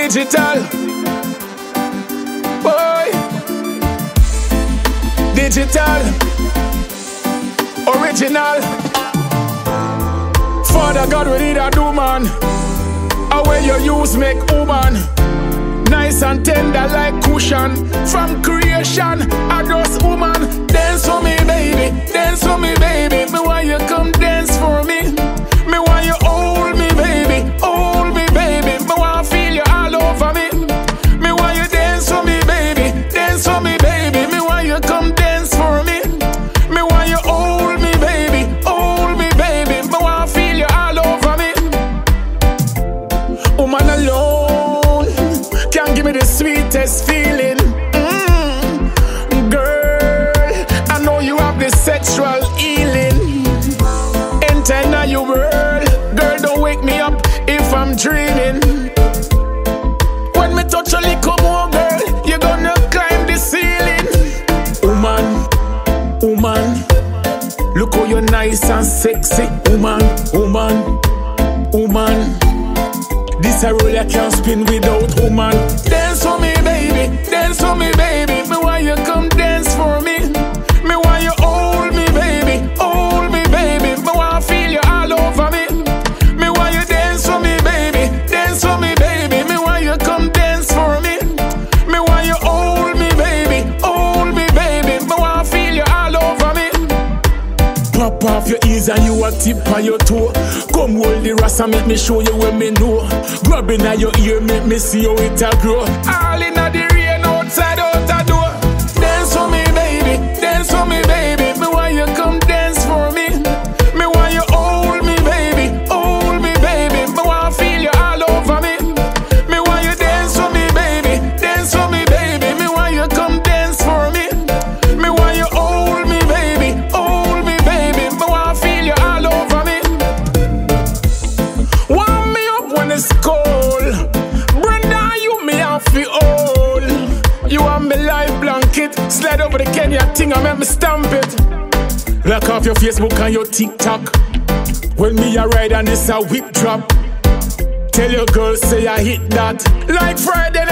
Digital. Boy. Digital. Original. Father God, we need a do man. How way you use make woman. Nice and tender like cushion. From creation, feeling. Mm. Girl, I know you have this sexual healing. Enter now your world. Girl, don't wake me up if I'm dreaming. When me touch a little more, girl, you're gonna climb the ceiling. Woman, woman, look how you're nice and sexy. Woman, woman, woman. This a roll I can't spin without woman. For me, baby. Me want you come dance for me. Me want you hold me, baby. Hold me, baby. Me want feel you all over me. Me want you dance for me, baby. Dance for me, baby. Me want you come dance for me. Me want you hold me, baby. Hold me, baby. Me want feel you all over me. Pop off your ears and you a tip on your toe. Come hold the rasta, make me show you what me know. Grabbing at your ear, make me see how it a grow. All in the You are me life blanket. Slide over the Kenya thing and make me stamp it. Lock off your Facebook and your TikTok. When me a ride and this a whip drop. Tell your girl say I hit that. Like Friday